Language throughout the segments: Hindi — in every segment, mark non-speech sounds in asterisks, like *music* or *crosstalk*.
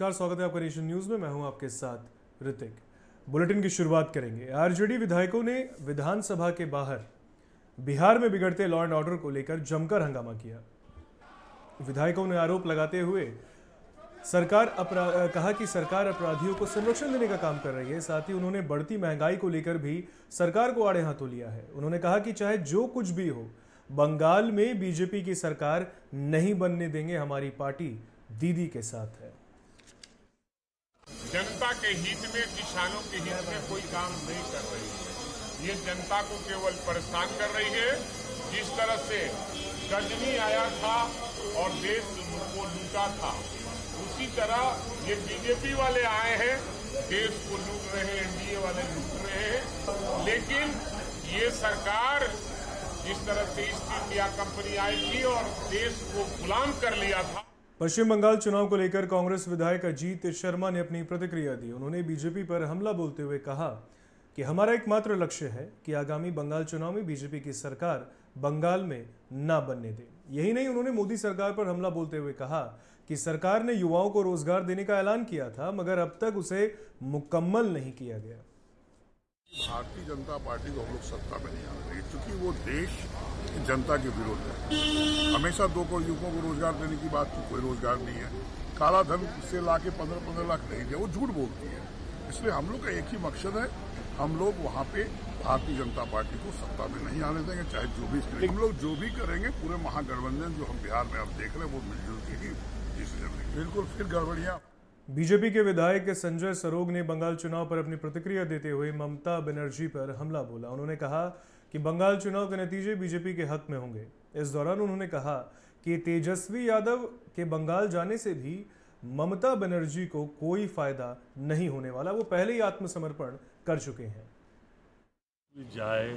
नमस्कार, स्वागत है आपका नेशन न्यूज़ में। मैं हूँ आपके साथ ऋतिक। बुलेटिन की शुरुआत करेंगे। आरजेडी विधायकों ने विधानसभा के बाहर बिहार में बिगड़ते लॉ एंड ऑर्डर को लेकर जमकर हंगामा किया। विधायकों ने आरोप लगाते हुए सरकार कहा कि सरकार अपराधियों को संरक्षण देने का काम कर रही है, साथ ही उन्होंने बढ़ती महँगाई को लेकर भी सरकार को आड़े हाथों लिया है। उन्होंने कहा कि चाहे जो कुछ भी हो, बंगाल में बीजेपी की सरकार नहीं बनने देंगे, हमारी पार्टी दीदी के साथ है। जनता के हित में किसानों के हित में कोई काम नहीं कर रही है। ये जनता को केवल परेशान कर रही है। जिस तरह से गजनी आया था और देश को लूटा था, उसी तरह ये बीजेपी वाले आए हैं। देश को लूट रहे हैं, एनडीए वाले लूट रहे हैं। लेकिन ये सरकार जिस तरह से ईस्ट इंडिया कंपनी आई थी और देश को गुलाम कर लिया था पश्चिम बंगाल चुनाव को लेकर कांग्रेस विधायक अजीत शर्मा ने अपनी प्रतिक्रिया दी। उन्होंने बीजेपी पर हमला बोलते हुए कहा कि हमारा एकमात्र लक्ष्य है कि आगामी बंगाल चुनाव में बीजेपी की सरकार बंगाल में न बनने दे। यही नहीं, उन्होंने मोदी सरकार पर हमला बोलते हुए कहा कि सरकार ने युवाओं को रोज़गार देने का ऐलान किया था, मगर अब तक उसे मुकम्मल नहीं किया गया। भारतीय जनता पार्टी को हम लोग सत्ता में नहीं आने देंगे क्योंकि वो देश जनता के विरोध है। हमेशा दो करोड़ युवकों को रोज़गार देने की बात की कोई रोज़गार नहीं है। काला धन से ला के पंद्रह पंद्रह लाख नहीं दिया, वो झूठ बोलती है। इसलिए हम लोग का एक ही मकसद है, हम लोग वहाँ पे भारतीय जनता पार्टी को सत्ता में नहीं आने देंगे, चाहे जो भी हम लोग जो भी करेंगे, पूरे महागठबंधन जो हम बिहार में अब देख रहे हैं, वो मिलजुल के ही लेंगे। बिल्कुल, फिर गड़बड़ियाँ। बीजेपी के विधायक संजय सरोग ने बंगाल चुनाव पर अपनी प्रतिक्रिया देते हुए ममता बनर्जी पर हमला बोला। उन्होंने कहा कि बंगाल चुनाव के नतीजे बीजेपी के हक में होंगे। इस दौरान उन्होंने कहा कि तेजस्वी यादव के बंगाल जाने से भी ममता बनर्जी को कोई फ़ायदा नहीं होने वाला। वो पहले ही आत्मसमर्पण कर चुके हैं। जाए,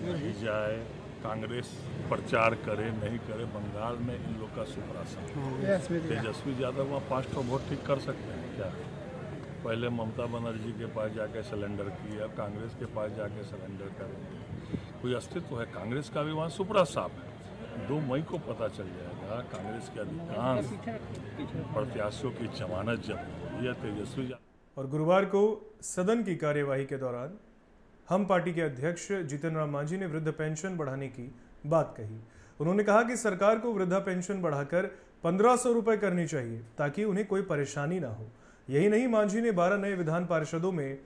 नहीं जाए कांग्रेस प्रचार करे नहीं करे बंगाल में इन लोग का सुपरासन। तेजस्वी यादव वहाँ पाँच ठो वोट ठीक कर सकते हैं क्या? पहले ममता बनर्जी के पास जाके सिलेंडर किया कांग्रेस के पास जाके सिलेंडर करेंगे कोई अस्तित्व है? कांग्रेस का भी वहाँ सुपरा साफ़ है। दो मई को पता चल जाएगा कांग्रेस के अधिकांश प्रत्याशियों की जमानत जब हुई है तेजस्वी और गुरुवार को सदन की कार्यवाही के दौरान हम पार्टी के अध्यक्ष जीतन राम मांझी ने वृद्ध पेंशन बढ़ाने की बात कही। उन्होंने कहा कि सरकार को वृद्धा पेंशन बढ़ाकर पंद्रह सौ रुपए करनी चाहिए, ताकि उन्हें कोई परेशानी ना हो। यही नहीं, मांझी ने बारह नए विधान पार्षदों में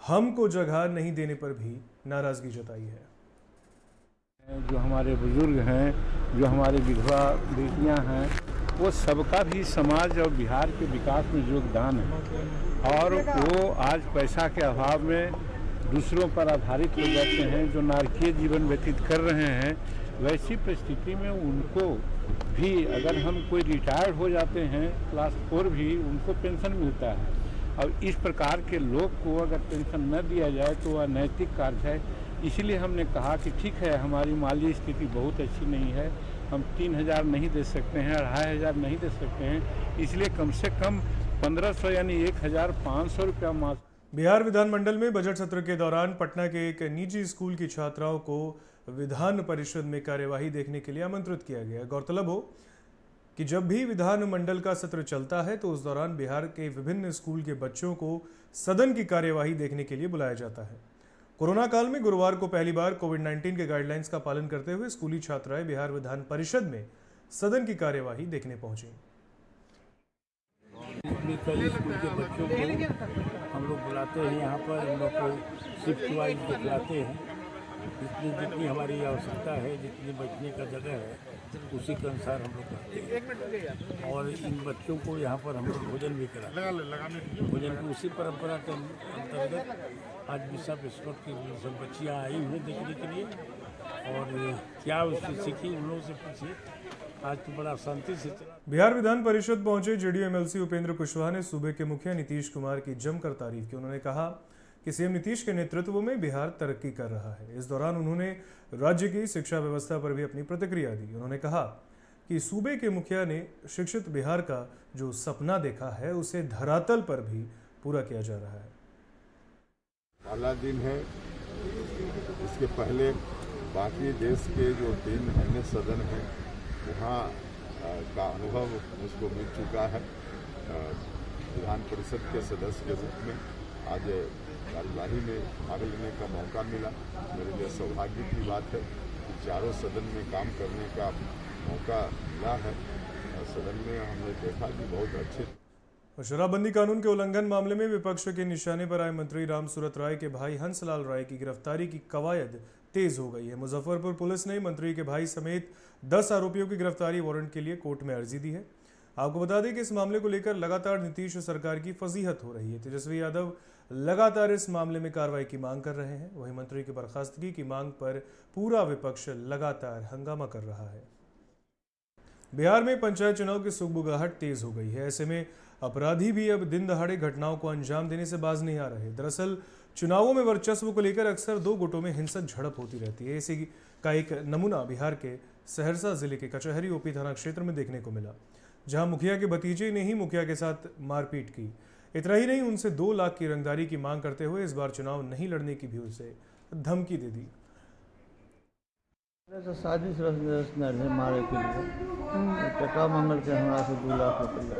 हमको जगह नहीं देने पर भी नाराज़गी जताई है। जो हमारे बुज़ुर्ग हैं, जो हमारे विधवा बेटियाँ हैं, वो सबका भी समाज और बिहार के विकास में योगदान है। और वो आज पैसा के अभाव में दूसरों पर आधारित हो जाते हैं, जो नारकीय जीवन व्यतीत कर रहे हैं, वैसी परिस्थिति में उनको भी अगर हम कोई रिटायर्ड हो जाते हैं क्लास फोर भी, उनको पेंशन मिलता है। और इस प्रकार के लोग को अगर पेंशन न दिया जाए तो वह नैतिक कार्य है। इसलिए हमने कहा कि ठीक है, हमारी माली स्थिति बहुत अच्छी नहीं है। हम तीन हज़ार नहीं दे सकते हैं, अढ़ाई हज़ार नहीं दे सकते हैं। इसलिए कम से कम पंद्रह सौ यानी एक हज़ार पाँच सौ रुपया मास बिहार विधानमंडल में बजट सत्र के दौरान पटना के एक निजी स्कूल की छात्राओं को विधान परिषद में कार्यवाही देखने के लिए आमंत्रित किया गया। गौरतलब हो कि जब भी विधानमंडल का सत्र चलता है तो उस दौरान बिहार के विभिन्न स्कूल के बच्चों को सदन की कार्यवाही देखने के लिए बुलाया जाता है। कोरोना काल में गुरुवार को पहली बार कोविड 19 के गाइडलाइंस का पालन करते हुए स्कूली छात्राएँ बिहार विधान परिषद में सदन की कार्यवाही देखने पहुँची। कई स्कूल के बच्चों को हम लोग बुलाते हैं यहाँ पर, हम लोग को शिफ्ट वाइज दिखलाते हैं। जितनी जितनी हमारी आवश्यकता है, जितनी बचने का जगह है, उसी के अनुसार हम लोग करते हैं। और इन बच्चों को यहाँ पर हम लोग भोजन भी कराते हैं। भोजन की उसी परंपरा के अंतर्गत आज भी सब स्कॉट की सब बच्चियाँ आई हुई देखने के लिए, और क्या उससे सीखी, उन लोगों से पूछिए। आज तो बड़ा शांति से बिहार विधान परिषद पहुँचे जेडीयू एमएलसी उपेंद्र कुशवाहा ने सूबे के मुखिया नीतीश कुमार की जमकर तारीफ़ की। उन्होंने कहा कि सीएम नीतीश के नेतृत्व में बिहार तरक्की कर रहा है। इस दौरान उन्होंने राज्य की शिक्षा व्यवस्था पर भी अपनी प्रतिक्रिया दी। उन्होंने कहा कि सूबे के मुखिया ने शिक्षित बिहार का जो सपना देखा है उसे धरातल पर भी पूरा किया जा रहा है। पहला दिन है। इसके पहले बाकी देश के जो तीन अन्य सदन हैं वहाँ का अनुभव मुझको मिल चुका है। विधान परिषद के सदस्य के रूप में आज कार्यवाही में भाग लेने का मौका मिला। मेरे लिए सौभाग्य की बात है कि चारों सदन में काम करने का मौका मिला है। सदन में हमने देखा कि बहुत अच्छे शराबबंदी कानून के उल्लंघन मामले में विपक्ष के निशाने पर आए मंत्री राम सूरत राय के भाई हंसलाल राय की गिरफ्तारी की कवायद तेज हो गई है। मुजफ्फरपुर पुलिस ने मंत्री के भाई समेत 10 आरोपियों की गिरफ्तारी वारंट के लिए कोर्ट में अर्जी दी है। आपको बता दें कि इस मामले को लेकर लगातार नीतीश सरकार की फजीहत हो रही है। तेजस्वी यादव लगातार इस मामले में कार्रवाई की मांग कर रहे हैं। वहीं मंत्री की बर्खास्तगी की मांग पर पूरा विपक्ष लगातार हंगामा कर रहा है। बिहार में पंचायत चुनाव की सुगबुगाहट तेज हो गई है। ऐसे में अपराधी भी अब दिन दहाड़े घटनाओं को अंजाम देने से बाज नहीं आ रहे। दरअसल चुनावों में वर्चस्व को लेकर अक्सर दो गुटों में हिंसक झड़प होती रहती है। इसी का एक नमूना बिहार के सहरसा ज़िले के कचहरी ओपी थाना क्षेत्र में देखने को मिला, जहाँ मुखिया के भतीजे ने ही मुखिया के साथ मारपीट की। इतना ही नहीं, उनसे दो लाख की रंगदारी की मांग करते हुए इस बार चुनाव नहीं लड़ने की भी उसे धमकी दे दी। तो साजिश रचना रहे मारे के लिए। टका मांगल के हमरा से दू लाख रुपया।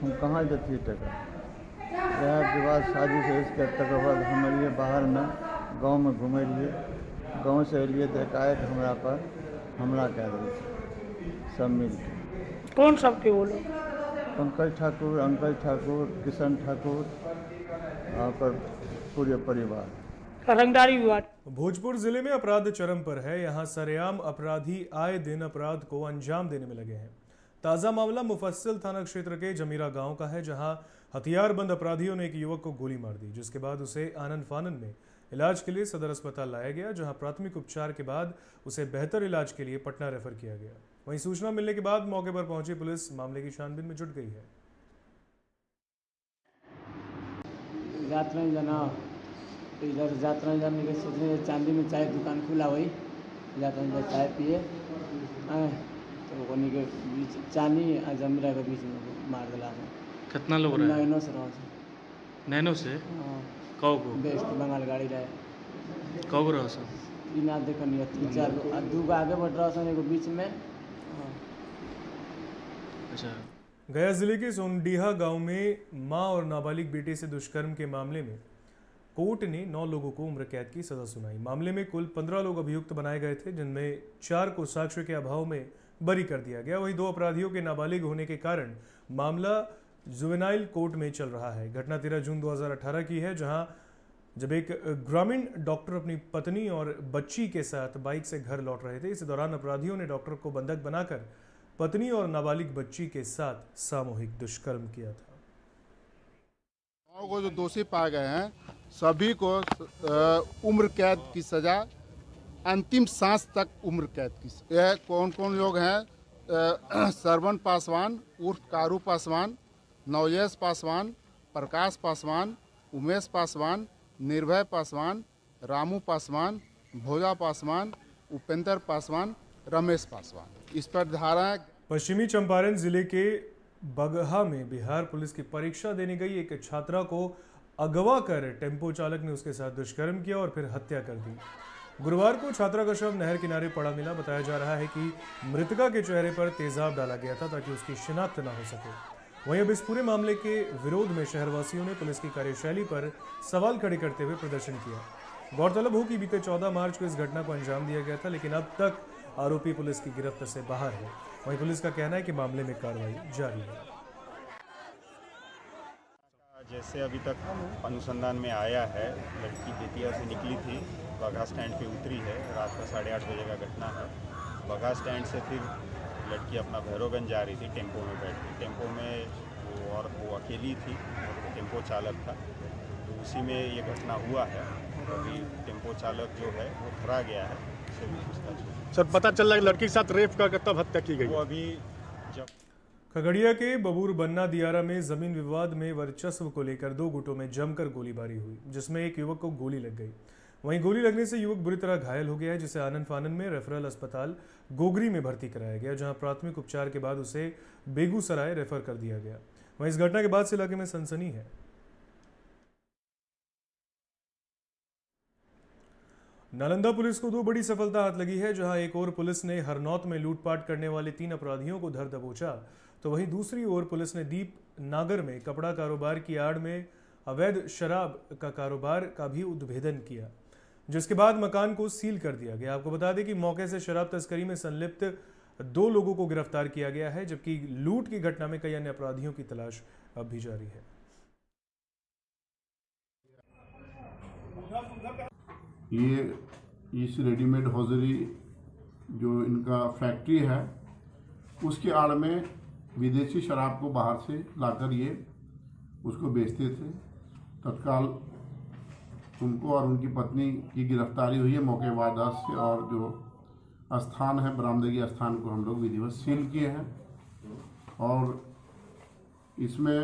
हम कहाँ देती टका? रहे के बाद साजिश इसके तकर बाद हम एलिए बाहर में गाँव में घूमे लिए गाँव से एलिए तो एकाएक हमरा पर हमला कह दिल सब मिल कौन सबके वो लोग? पंकज ठाकुर अंकज ठाकुर किशन ठाकुर और पूरे परिवार। रंगदारी विवाद। भोजपुर ज़िले में अपराध चरम पर है। यहाँ सरेआम अपराधी आए दिन अपराध को अंजाम देने में लगे हैं। ताज़ा मामला मुफस्सिल थाना क्षेत्र के जमीरा गाँव का है, जहाँ हथियारबंद अपराधियों ने एक युवक को गोली मार दी, जिसके बाद उसे आनंद फानन में इलाज के लिए सदर अस्पताल लाया गया, जहाँ प्राथमिक उपचार के बाद उसे बेहतर इलाज के लिए पटना रेफर किया गया। वहीं सूचना मिलने के बाद मौके पर पहुँची पुलिस, मामले की छानबीन में जुट गई है। इधर यात्रा जाने के सोच रहे चांदी में चाय दुकान खुला हुई, यात्रा चाय पिए। आए कोनी के बीच चांदी आ जमीरा के बीच में मार दिला कितना लोग रहे? नैनो से रहो से। नैनो से? हाँ, कौ को? बेस्ट बंगाल गाड़ी रहे। कौ तीन चार दू गो आगे बढ़ रहा एगो बीच में। हाँ, अच्छा। गया ज़िले के सोनडीहा गाँव में माँ और नाबालिग बेटे से दुष्कर्म के मामले में कोर्ट ने नौ लोगों को उम्र कैद की सजा सुनाई। मामले में कुल पंद्रह लोग अभियुक्त बनाए गए थे जिनमें चार को साक्ष्य के अभाव में बरी कर दिया गया। वहीं दो अपराधियों के नाबालिग होने के कारण मामला जुवेनाइल कोर्ट में चल रहा है। घटना तेरह जून 2018 की है, जहाँ जब एक ग्रामीण डॉक्टर अपनी पत्नी और बच्ची के साथ बाइक से घर लौट रहे थे, इस दौरान अपराधियों ने डॉक्टर को बंधक बनाकर पत्नी और नाबालिग बच्ची के साथ सामूहिक दुष्कर्म किया था। को जो दोषी पाए गए हैं, सभी को उम्र कैद की सजा अंतिम सांस तक उम्र कैद की यह कौन कौन लोग हैं? *clears throat* सरवन पासवान उर्फ़ कारू पासवान नवयस पासवान प्रकाश पासवान उमेश पासवान निर्भय पासवान रामू पासवान भोजा पासवान उपेंद्र पासवान रमेश पासवान। इस पर धाराएँ पश्चिमी चंपारण ज़िले के बगहा में बिहार पुलिस की परीक्षा देने गई एक छात्रा को अगवा कर टेंपो चालक ने उसके साथ दुष्कर्म किया और फिर हत्या कर दी। गुरुवार को छात्रा का शव नहर किनारे पड़ा मिला बताया जा रहा है कि मृतका के चेहरे पर तेजाब डाला गया था ताकि उसकी शिनाख्त न हो सके। वहीं अब इस पूरे मामले के विरोध में शहरवासियों ने पुलिस की कार्यशैली पर सवाल खड़े करते हुए प्रदर्शन किया। गौरतलब हो कि बीते 14 मार्च को इस घटना को अंजाम दिया गया था, लेकिन अब तक आरोपी पुलिस की गिरफ्त से बाहर है। वहीं पुलिस का कहना है कि मामले में कार्रवाई जारी है। जैसे अभी तक अनुसंधान में आया है लड़की बेतिया से निकली थी बघा स्टैंड पे उतरी है रात का साढ़े आठ बजे का घटना है। बघा स्टैंड से फिर लड़की अपना भैरवगंज जा रही थी टेंपो में बैठ के। टेंपो में वो और वो अकेली थी टेंपो चालक था। तो उसी में ये घटना हुआ है। अभी टेंपो चालक जो है वो धरा गया है उससे भी पूछताछ सर पता चल रहा है लड़की के साथ रेप कर तब हत्या की गई। वो अभी जब खगड़िया के बबूर बन्ना दियारा में ज़मीन विवाद में वर्चस्व को लेकर दो गुटों में जमकर गोलीबारी हुई, जिसमें एक युवक को गोली लग गई। वहीं गोली लगने से युवक बुरी तरह घायल हो गया है, जिसे आनंद फानन में रेफरल अस्पताल गोगरी में भर्ती कराया गया, जहाँ प्राथमिक उपचार के बाद उसे बेगूसराय रेफर कर दिया गया। वहीं इस घटना के बाद से इलाके में सनसनी है। नालंदा पुलिस को दो बड़ी सफलता हाथ लगी है, जहाँ एक और पुलिस ने हरनौत में लूटपाट करने वाले तीन अपराधियों को धर दबोचा। तो वहीं दूसरी ओर पुलिस ने दीप नागर में कपड़ा कारोबार की आड़ में अवैध शराब का कारोबार का भी उद्भेदन किया, जिसके बाद मकान को सील कर दिया गया। आपको बता दें कि मौके से शराब तस्करी में संलिप्त दो लोगों को गिरफ़्तार किया गया है, जबकि लूट की घटना में कई अन्य अपराधियों की तलाश अब भी जारी है। ये इस रेडीमेड हौजरी जो इनका फैक्ट्री है, उसके आड़ में विदेशी शराब को बाहर से लाकर ये उसको बेचते थे। तत्काल उनको और उनकी पत्नी की गिरफ्तारी हुई है मौके वारदात से और जो स्थान है, बरामदगी स्थान को हम लोग विधिवत सील किए हैं। और इसमें